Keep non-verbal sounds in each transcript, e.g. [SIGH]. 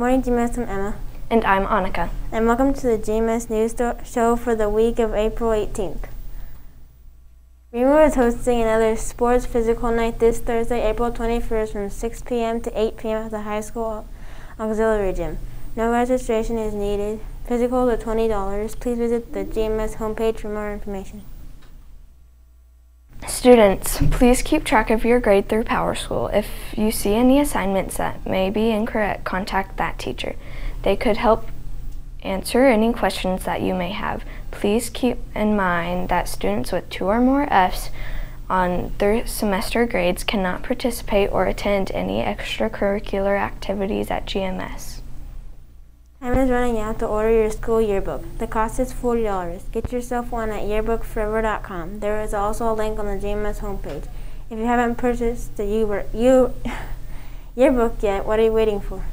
morning, GMS. I'm Emma. And I'm Annika. And welcome to the GMS News Show for the week of April 18th. Greenwood is hosting another sports physical night this Thursday, April 21st from 6 p.m. to 8 p.m. at the high school auxiliary gym. No registration is needed. Physicals are $20. Please visit the GMS homepage for more information. Students, please keep track of your grade through PowerSchool. If you see any assignments that may be incorrect, contact that teacher. They could help answer any questions that you may have. Please keep in mind that students with two or more Fs on their semester grades cannot participate or attend any extracurricular activities at GMS. Time is running out to order your school yearbook. The cost is $40. Get yourself one at yearbookforever.com. There is also a link on the GMS homepage. If you haven't purchased the [LAUGHS] yearbook yet, what are you waiting for?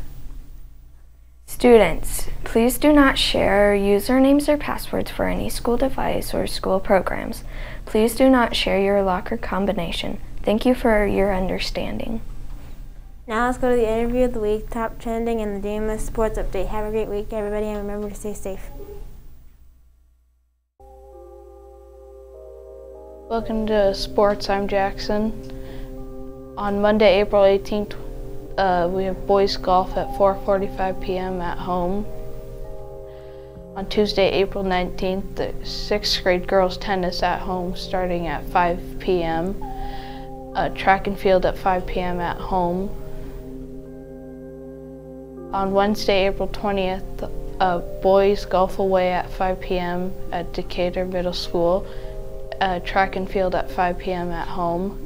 Students, please do not share usernames or passwords for any school device or school programs. Please do not share your locker combination. Thank you for your understanding. Now let's go to the interview of the week, top trending, and the GMS Sports Update. Have a great week, everybody, and remember to stay safe. Welcome to Sports. I'm Jackson. On Monday, April 18th, uh, we have boys golf at 4:45 p.m. at home. On Tuesday, April 19th, the sixth grade girls tennis at home, starting at 5 p.m. Uh, track and field at 5 p.m. at home. On Wednesday, April 20th, uh, boys golf away at 5 p.m. at Decatur Middle School, track and field at 5 p.m. at home.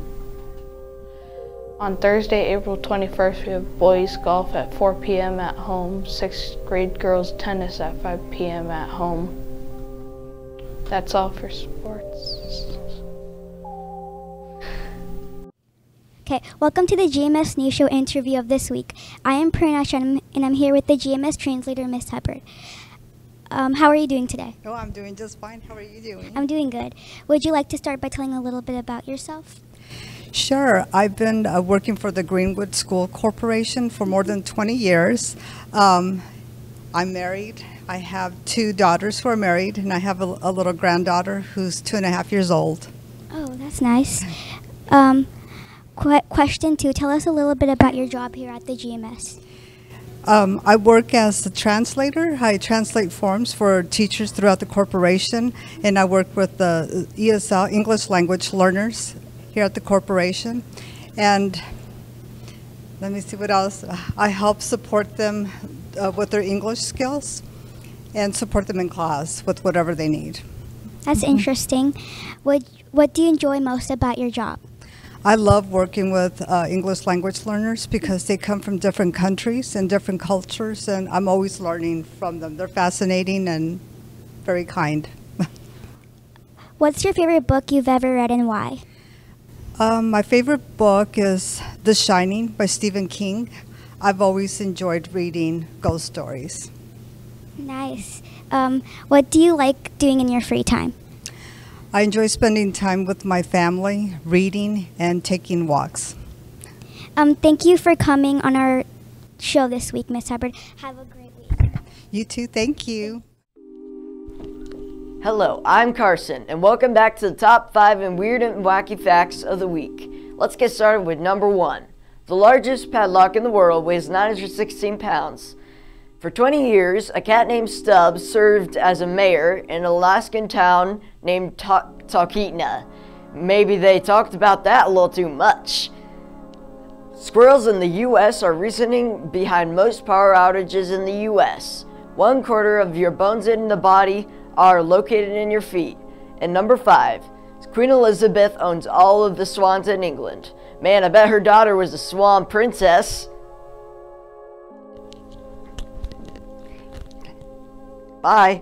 On Thursday, April 21st, we have boys golf at 4 p.m. at home, 6th grade girls tennis at 5 p.m. at home. That's all for sports. Okay, welcome to the GMS News Show interview of this week. I am Pranash and I'm here with the GMS translator, Miss Hubbard. Um, how are you doing today? Oh, I'm doing just fine. How are you doing? I'm doing good. Would you like to start by telling a little bit about yourself? Sure. I've been uh, working for the Greenwood School Corporation for more than 20 years. Um, I'm married. I have two daughters who are married, and I have a, a, little granddaughter who's two and a half years old. Oh, that's nice. Um, Qu- question two Tell us a little bit about your job here at the GMS. Um, I work as a translator. I translate forms for teachers throughout the corporation, and I work with the ESL, English language learners, here at the corporation. And let me see what else. I help support them uh, with their English skills and support them in class with whatever they need. That's mm-hmm. interesting. What, what do you enjoy most about your job? I love working with uh, English language learners because they come from different countries and different cultures, and I'm always learning from them. They're fascinating and very kind. [LAUGHS] What's your favorite book you've ever read and why? Um, my favorite book is The Shining by Stephen King. I've always enjoyed reading ghost stories. Nice. Um, what do you like doing in your free time? I enjoy spending time with my family, reading, and taking walks. Um, thank you for coming on our show this week, Miss Hubbard. Have a great week. You too. Thank you. Hello, I'm Carson, and welcome back to the top five and weird and wacky facts of the week. Let's get started with number one. The largest padlock in the world weighs 916 pounds. For 20 years, a cat named Stubbs served as a mayor in an Alaskan town named Talkeetna. Maybe they talked about that a little too much. Squirrels in the U.S. are reasoning behind most power outages in the U.S. One quarter of your bones in the body are located in your feet. And number five, Queen Elizabeth owns all of the swans in England. Man, I bet her daughter was a swan princess. Bye.